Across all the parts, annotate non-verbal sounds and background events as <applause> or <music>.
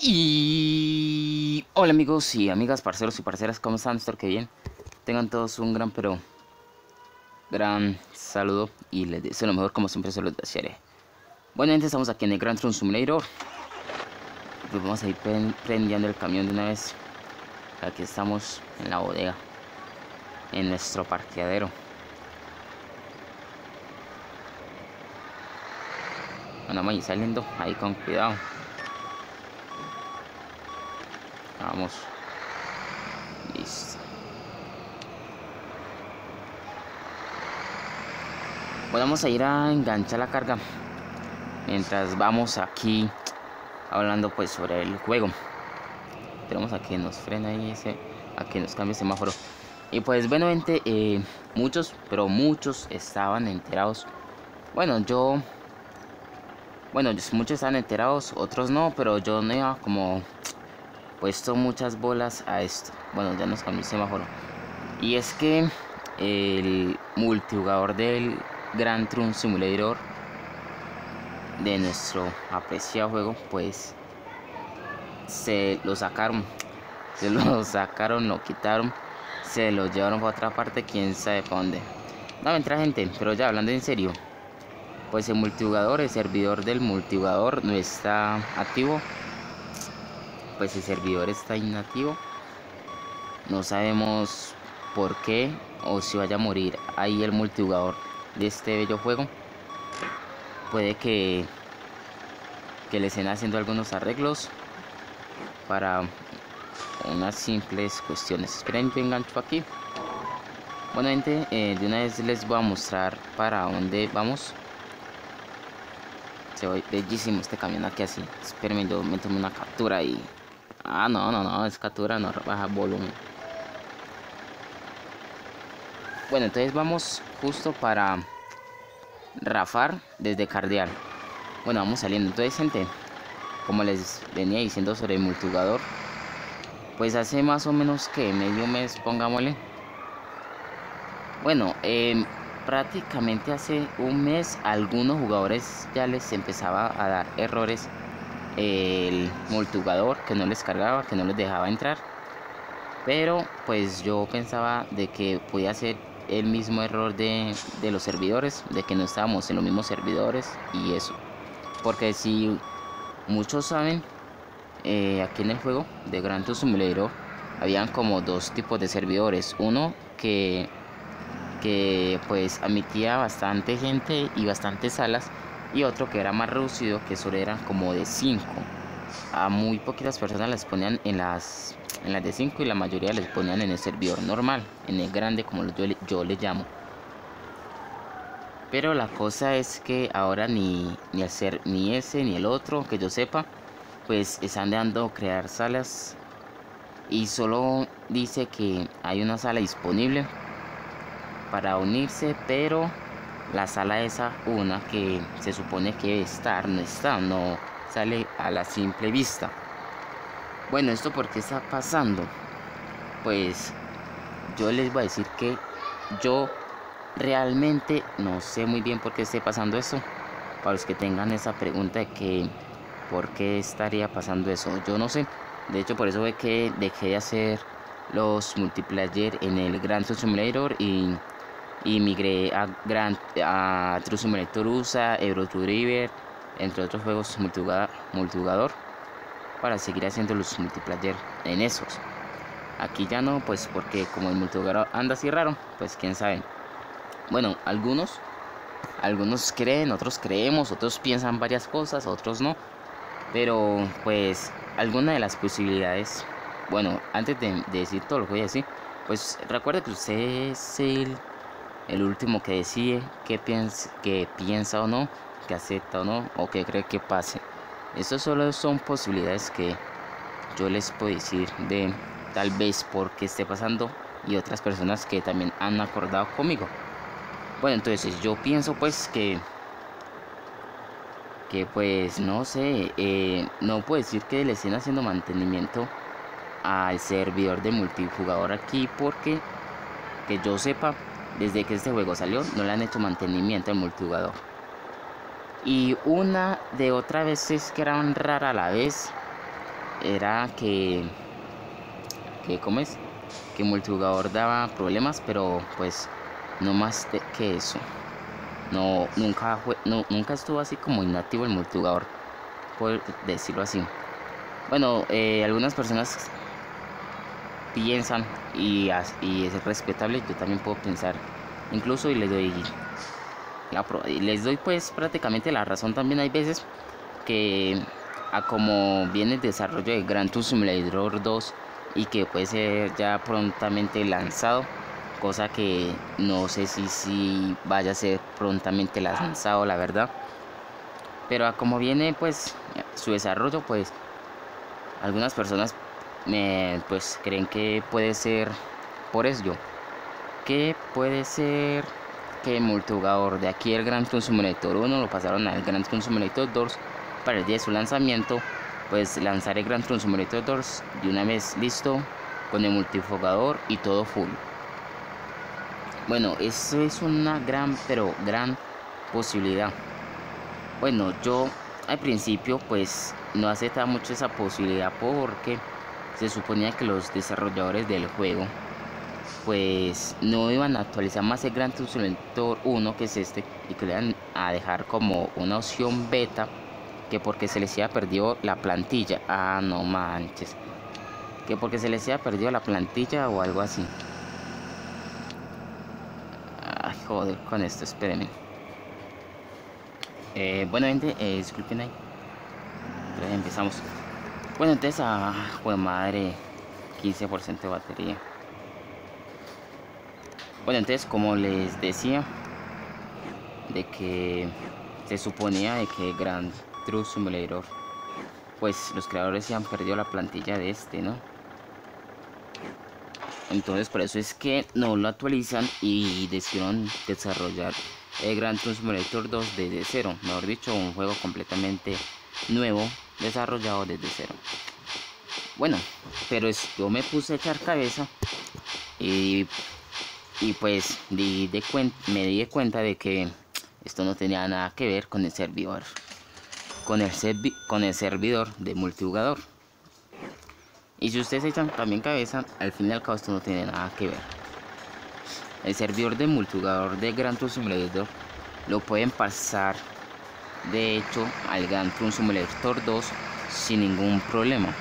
Y hola amigos y amigas, parceros y parceras, ¿cómo están? Espero que bien. Tengan todos un gran pero gran saludo y les deseo lo mejor como siempre se los desearé. Bueno, gente, estamos aquí en el Grand Truck Simulator. Pues vamos a ir prendiendo el camión de una vez. Aquí estamos en la bodega, en nuestro parqueadero. Bueno, vamos a ir saliendo ahí con cuidado. Vamos. Listo. Bueno, vamos a ir a enganchar la carga. Mientras vamos aquí hablando pues sobre el juego. Tenemos a que nos frena ahí ese, a que nos cambie el semáforo. Y pues bueno gente, eh, muchos, pero muchos estaban enterados. Bueno, yo... Bueno, muchos estaban enterados, otros no, pero yo no iba como puesto muchas bolas a esto. Bueno, ya nos cambió el semáforo. Y es que el multijugador del Grand Truck Simulator de nuestro apreciado juego, pues se lo sacaron. Se lo <laughs> sacaron, lo quitaron, se lo llevaron para otra parte, quién sabe para dónde. No, entra gente, pero ya hablando en serio, pues el multijugador, el servidor del multijugador no está activo pues el servidor está inactivo. No sabemos por qué o si vaya a morir ahí el multijugador de este bello juego. Puede que, que le estén haciendo algunos arreglos para unas simples cuestiones. Esperen, yo engancho aquí. Bueno, gente, eh, de una vez les voy a mostrar para dónde vamos. Se ve bellísimo este camión aquí así. Esperen, yo me tomo una captura y Ah, no, no, no, es captura, no baja volumen. Bueno, entonces vamos justo para Rafar desde Cardial. Bueno, vamos saliendo. Entonces, gente, como les venía diciendo sobre el multijugador, pues hace más o menos que medio mes, pongámosle. Bueno, eh, prácticamente hace un mes algunos jugadores ya les empezaba a dar errores el multijugador que no les cargaba, que no les dejaba entrar. Pero pues yo pensaba de que podía ser el mismo error de, los servidores, de que no estábamos en los mismos servidores y eso. Porque si muchos saben, eh, aquí en el juego de Gran Simulator habían como dos tipos de servidores. Uno que, que pues admitía bastante gente y bastantes salas y otro que era más reducido que solo eran como de 5 a muy poquitas personas les ponían en las en las de 5 y la mayoría les ponían en el servidor normal en el grande como yo, yo le llamo. Pero la cosa es que ahora ni, ni hacer ni ese ni el otro que yo sepa pues están dando crear salas. Y solo dice que hay una sala disponible para unirse pero la sala esa una que se supone que estar no está no sale a la simple vista. Bueno esto porque está pasando pues yo les voy a decir que yo realmente no sé muy bien por qué esté pasando eso. Para los que tengan esa pregunta de que por qué estaría pasando eso yo no sé. De hecho por eso ve que dejé de hacer los multiplayer en el Grand Simulator y y migré a Grand a True Simulator USA, Euro Driver, entre otros juegos multijugador, para seguir haciendo los multiplayer en esos. Aquí ya no, pues porque como el multijugador anda así raro, pues quién sabe. Bueno, algunos algunos creen, otros creemos, otros piensan varias cosas, otros no. Pero pues alguna de las posibilidades, bueno, antes de, decir todo lo que voy a decir, pues recuerda que usted es el el último que decide qué piensa, que piensa o no, que acepta o no, o que cree que pase. Eso solo son posibilidades que yo les puedo decir de tal vez por qué esté pasando y otras personas que también han acordado conmigo. Bueno, entonces yo pienso pues que que pues no sé, eh, no puedo decir que le estén haciendo mantenimiento al servidor de multijugador aquí porque que yo sepa desde que este juego salió no le han hecho mantenimiento al multijugador. Y una de otras veces que eran rara a la vez era que, que ¿cómo es? Que multijugador daba problemas, pero pues no más que eso. No, nunca, nunca estuvo así como inactivo el multijugador, por decirlo así. Bueno, eh, algunas personas piensan y, es respetable, yo también puedo pensar. Incluso y les doy les doy pues prácticamente la razón también. Hay veces que a como viene el desarrollo de Gran Turismo Simulator 2 y que puede ser ya prontamente lanzado cosa que no sé si, si vaya a ser prontamente lanzado la verdad. Pero a como viene pues su desarrollo pues algunas personas pues creen que puede ser por eso que puede ser que el multijugador de aquí el Gran Turismo Simulator 1 lo pasaron al Gran Turismo Simulator 2 para el día de su lanzamiento pues lanzaré Gran Turismo Simulator 2 de una vez listo con el multijugador y todo full. Bueno eso es una gran pero gran posibilidad. Bueno yo al principio pues no aceptaba mucho esa posibilidad porque se suponía que los desarrolladores del juego pues no iban a actualizar más el Gran Turismo 1 que es este y que le iban a dejar como una opción beta que porque se les había perdido la plantilla. Ah no manches. Que porque se les había perdido la plantilla o algo así. Ay joder con esto espérenme. Eh, bueno gente eh, disculpen ahí. Entonces empezamos bueno entonces ah, pues madre 15% de batería. Bueno entonces como les decía de que se suponía de que Grand True Simulator pues los creadores se han perdido la plantilla de este no entonces por eso es que no lo actualizan y decidieron desarrollar el Grand True Simulator 2 desde cero. Mejor dicho un juego completamente nuevo desarrollado desde cero. Bueno pero yo me puse a echar cabeza y, y pues di de me di cuenta de que esto no tenía nada que ver con el servidor con el, con el servidor de multijugador. Y si ustedes echan también cabeza al fin y al cabo esto no tiene nada que ver. El servidor de multijugador de Gran Turismo Simulator lo pueden pasar de hecho al Gran Turismo Simulator 2 sin ningún problema.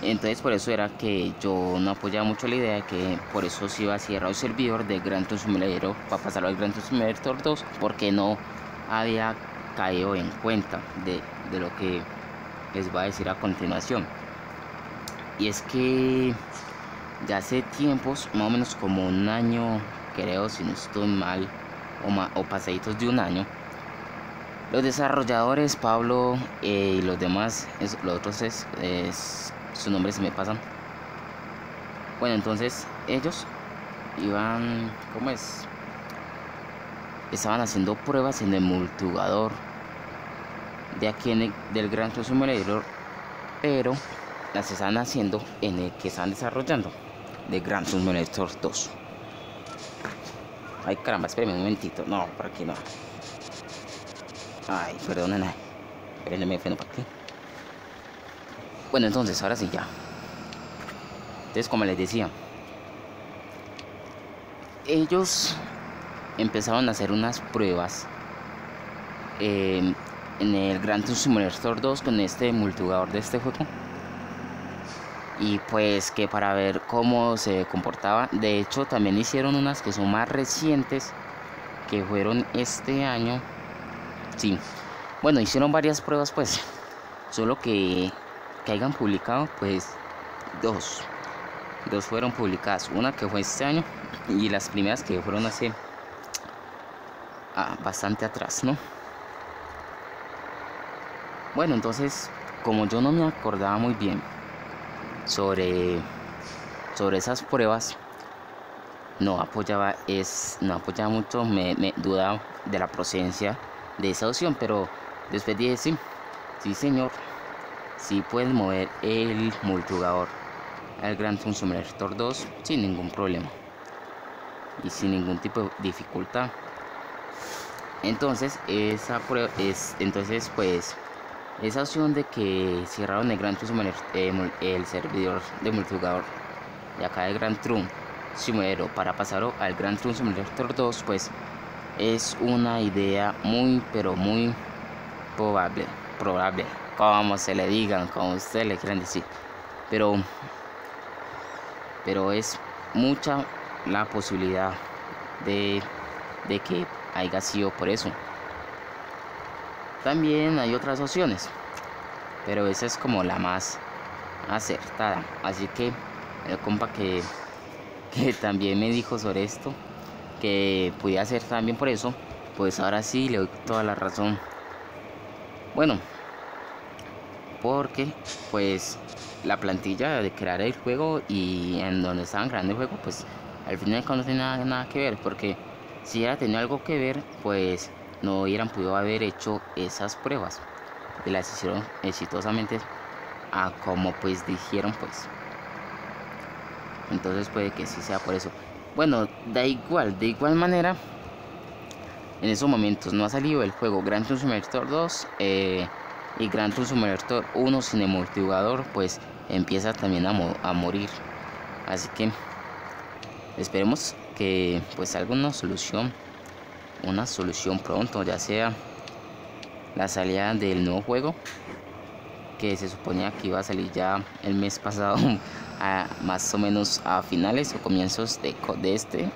Entonces por eso era que yo no apoyaba mucho la idea de que por eso se iba a cerrar el servidor de Gran Turismo Simulator para pasarlo al Gran Turismo Simulator 2 porque no había caído en cuenta de, de lo que les voy a decir a continuación. Y es que ya hace tiempos más o menos como un año creo si no estoy mal o, o pasaditos de un año los desarrolladores, Pablo eh, y los demás, los otros es, es, sus nombres se me pasan. Bueno, entonces ellos iban, ¿cómo es? Estaban haciendo pruebas en el multijugador de aquí en el, del Gran Simulator, pero las están haciendo en el que están desarrollando de Gran Simulator 2. Ay caramba, espérenme un momentito. No, por aquí no. Ay, perdonen. Espérenme, me freno para aquí. Bueno, entonces, ahora sí ya. Entonces, como les decía, ellos empezaron a hacer unas pruebas eh, en el Gran Turismo Simulator 2 con este multijugador de este juego. Y pues que para ver cómo se comportaba. De hecho, también hicieron unas que son más recientes, que fueron este año Sí. Bueno, hicieron varias pruebas pues. Solo que, que hayan publicado pues dos. Dos fueron publicadas. Una que fue este año y las primeras que fueron hace ah, bastante atrás, ¿no? Bueno, entonces, como yo no me acordaba muy bien sobre, sobre esas pruebas, no apoyaba, es, no apoyaba mucho, me, dudaba de la procedencia de esa opción, pero después dije sí, sí señor, sí puedes mover el multijugador al Gran Simulator 2 sin ningún problema y sin ningún tipo de dificultad. Entonces esa prueba es entonces pues esa opción de que cerraron el Gran Turismo eh, el servidor de multijugador de acá de Gran Trum Simulator para pasar al Gran Trum Simulator 2 pues es una idea muy pero muy probable probable como se le digan como ustedes le quieran decir. Pero pero es mucha la posibilidad de, de que haya sido por eso también hay otras opciones, pero esa es como la más acertada. Así que el compa que, <laughs> que también me dijo sobre esto, que podía hacer también por eso, pues ahora sí le doy toda la razón. Bueno, porque pues la plantilla de crear el juego y en donde estaban creando el juego, pues al final no tiene nada, nada que ver, porque si ya tenía algo que ver, pues no hubieran podido haber hecho esas pruebas. Y las hicieron exitosamente a como pues dijeron pues. Entonces puede que sí sea por eso. Bueno da igual de igual manera en esos momentos no ha salido el juego Grand Theft Simulator 2 eh, y Grand Simulator 1 sin el pues empieza también a, a morir. Así que esperemos que pues salga una solución una solución pronto, ya sea la salida del nuevo juego que se suponía que iba a salir ya el mes pasado <laughs> a, más o menos a finales o comienzos de, de este.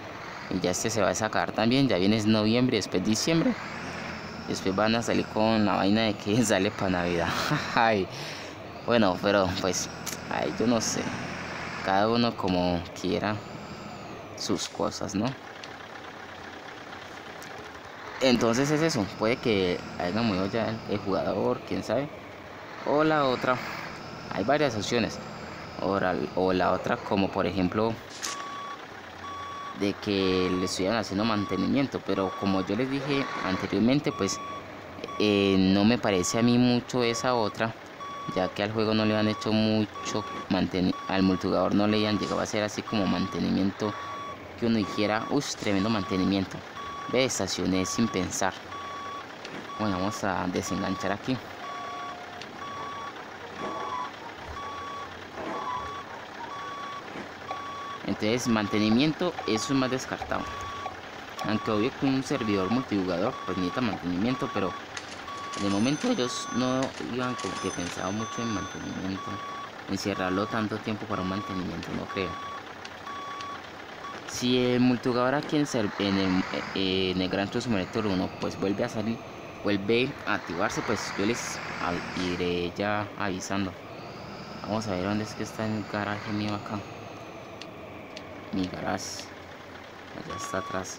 Y ya este se va a sacar también ya viene noviembre después diciembre. Después van a salir con la vaina de que <laughs> sale para navidad. <laughs> Bueno pero pues ay, yo no sé. Cada uno como quiera sus cosas no entonces es eso, puede que haya muerto ya el, jugador, quién sabe. O la otra, hay varias opciones. O, o la otra como por ejemplo de que le estuvieran haciendo mantenimiento. Pero como yo les dije anteriormente, pues eh, no me parece a mí mucho esa otra. Ya que al juego no le han hecho mucho mantenimiento. Al multijugador no le han llegado a hacer así como mantenimiento. Que uno dijera, uff, tremendo mantenimiento. Ve, estacioné sin pensar. Bueno, vamos a desenganchar aquí. Entonces, mantenimiento, eso es más descartado. Aunque obvio que un servidor multijugador pues necesita mantenimiento, pero el momento ellos no iban como que pensado mucho en mantenimiento. Encerrarlo tanto tiempo para un mantenimiento, no creo si el multijugador aquí en, el, en el Gran Turismo Simulator 1 pues vuelve a salir, vuelve a activarse, pues yo les iré ya avisando. Vamos a ver dónde es que está el garaje mío acá. Mi garage. Allá está atrás.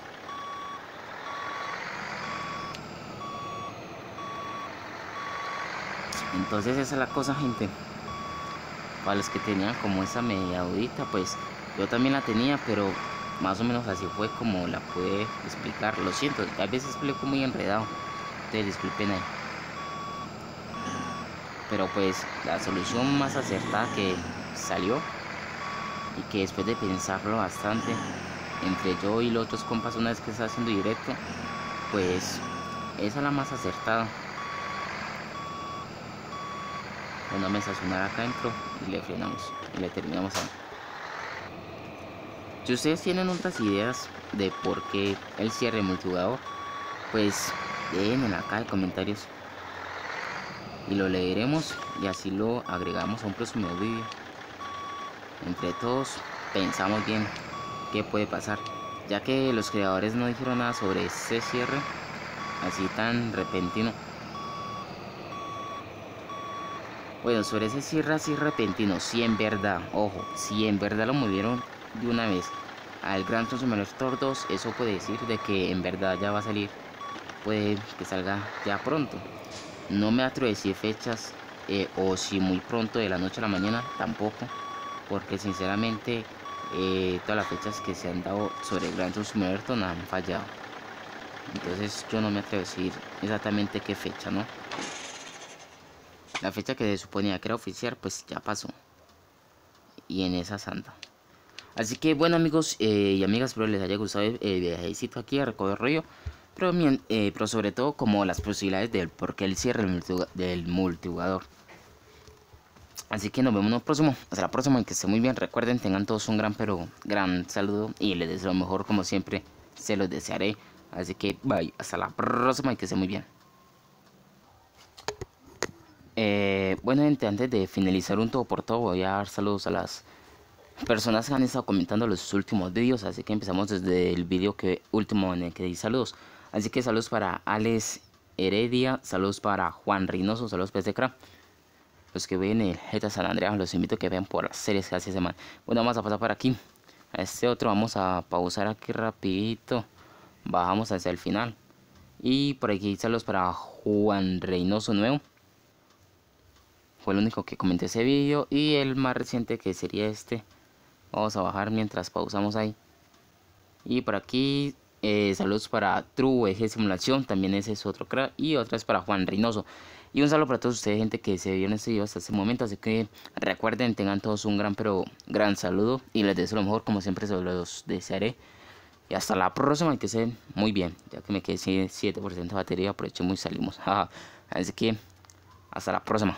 Entonces esa es la cosa gente. Para los que tenían como esa media audita, pues yo también la tenía, pero más o menos así fue como la pude explicar. Lo siento, a veces explico muy enredado. Ustedes disculpen ahí. Pero pues la solución más acertada que salió y que después de pensarlo bastante entre yo y los otros compas una vez que está haciendo directo, pues esa es la más acertada. Bueno, me estacionar acá dentro y le frenamos y le terminamos a si ustedes tienen otras ideas de por qué el cierre multijugador, pues dejen en la caja de comentarios y lo leeremos y así lo agregamos a un próximo vídeo. Entre todos pensamos bien qué puede pasar, ya que los creadores no dijeron nada sobre ese cierre así tan repentino. Bueno, sobre ese cierre así repentino, si en verdad, ojo, si en verdad lo movieron de una vez al Gran Simulator 2, eso puede decir de que en verdad ya va a salir, puede que salga ya pronto. No me atrevo a decir fechas eh, o si muy pronto de la noche a la mañana, tampoco, porque sinceramente eh, todas las fechas que se han dado sobre el Gran Simulator no han fallado. Entonces yo no me atrevo a decir exactamente qué fecha, ¿no? La fecha que se suponía que era oficial, pues ya pasó. Y en esa santa. Así que bueno amigos eh, y amigas, espero les haya gustado el, viajecito aquí a Recoger Río. pero, eh, pero sobre todo como las posibilidades del por qué el cierre del multijugador. Así que nos vemos en el próximo. Hasta la próxima y que esté muy bien. Recuerden, tengan todos un gran pero gran saludo y les deseo lo mejor como siempre. Se los desearé. Así que bye. Hasta la próxima y que esté muy bien. Eh, bueno gente, antes de finalizar un todo por todo voy a dar saludos a las personas han estado comentando los últimos vídeos. Así que empezamos desde el vídeo que último en el que di saludos. Así que saludos para Alex Heredia, saludos para Juan Reynoso, saludos PSCRA. Los que ven el GTA San Andreas, los invito a que vean por las series que hace semana. Bueno, vamos a pasar por aquí. A este otro vamos a pausar aquí rapidito. Bajamos hacia el final. Y por aquí saludos para Juan Reynoso Nuevo. Fue el único que comenté ese vídeo. Y el más reciente que sería este. Vamos a bajar mientras pausamos ahí. Y por aquí eh, saludos para True Eje Simulación, también ese es otro crack. Y otra es para Juan Reynoso. Y un saludo para todos ustedes, gente que se vio en este video hasta este momento. Así que recuerden, tengan todos un gran, pero gran saludo. Y les deseo lo mejor, como siempre se los desearé. Y hasta la próxima, que estén muy bien. Ya que me quedé 7% de batería, aproveché muy salimos. <laughs> Así que hasta la próxima.